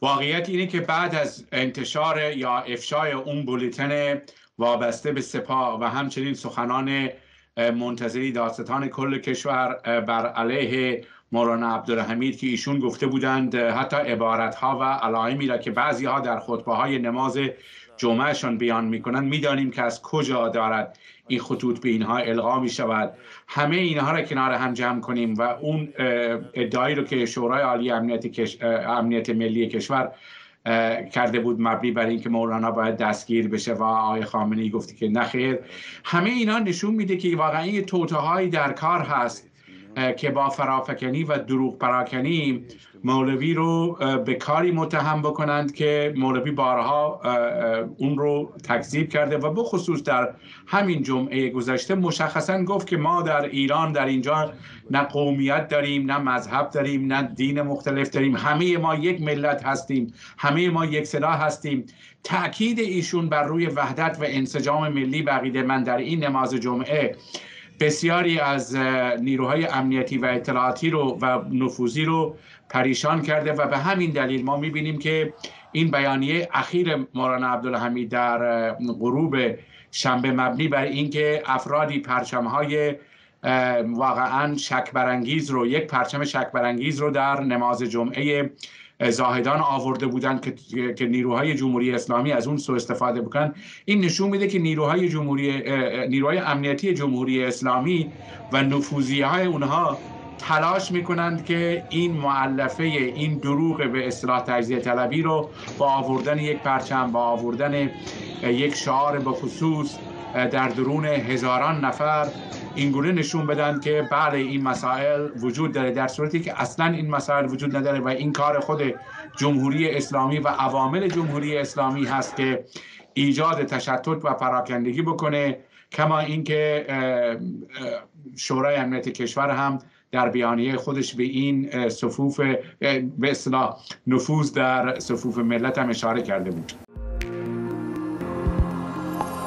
واقعیت اینه که بعد از انتشار یا افشای اون بولیتن وابسته به سپاه و همچنین سخنان منتظری داستان کل کشور بر علیه مولانا عبدالحمید که ایشون گفته بودند حتی عبارت ها و علائمی را که بعضی ها در خطبه های نماز جمعهشان بیان می‌کنند می‌دانیم که از کجا دارد این خطوط به اینها القا می شود همه اینها را کنار هم جمع کنیم و اون ادعایی رو که شورای عالی امنیت, امنیت ملی کشور کرده بود مبنی بر اینکه مولانا باید دستگیر بشه و آقای خامنه‌ای گفتی که نخیر همه اینا نشون میده که واقعا یه توته در کار هست. که با فرافکنی و دروغ پراکنی مولوی رو به کاری متهم بکنند که مولوی بارها اون رو تکذیب کرده و بخصوص در همین جمعه گذشته مشخصا گفت که ما در ایران در اینجا نه قومیت داریم نه مذهب داریم نه دین مختلف داریم. همه ما یک ملت هستیم همه ما یک صدا هستیم. تاکید ایشون بر روی وحدت و انسجام ملی بقیده. من در این نماز جمعه بسیاری از نیروهای امنیتی و اطلاعاتی رو و نفوذی رو پریشان کرده و به همین دلیل ما می‌بینیم که این بیانیه اخیر مولانا عبدالحمید در غروب شنبه مبنی بر اینکه افرادی پرچمهای واقعا شک برانگیز رو یک پرچم شک برانگیز رو در نماز جمعه زاهدان آورده بودند که, که نیروهای جمهوری اسلامی از اون سو استفاده بکنن. این نشون میده که نیروهای جمهوری نیروهای امنیتی جمهوری اسلامی و نفوذی های اونها تلاش می‌کنند که این معلفه این دروغ به اصطلاح تجزیه طلبی رو با آوردن یک پرچم با آوردن یک شعار به خصوص در درون هزاران نفر اینگونه نشون بدن که بله این مسائل وجود داره در صورتی که اصلا این مسائل وجود نداره و این کار خود جمهوری اسلامی و عوامل جمهوری اسلامی هست که ایجاد تشتت و پراکندگی بکنه کما اینکه شورای امنیت کشور هم در بیانیه خودش به این صفوف به اصطلاح نفوذ در صفوف ملت هم اشاره کرده بود.